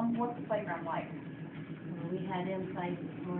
Um, what's the playground like? Well, We had inside this morning,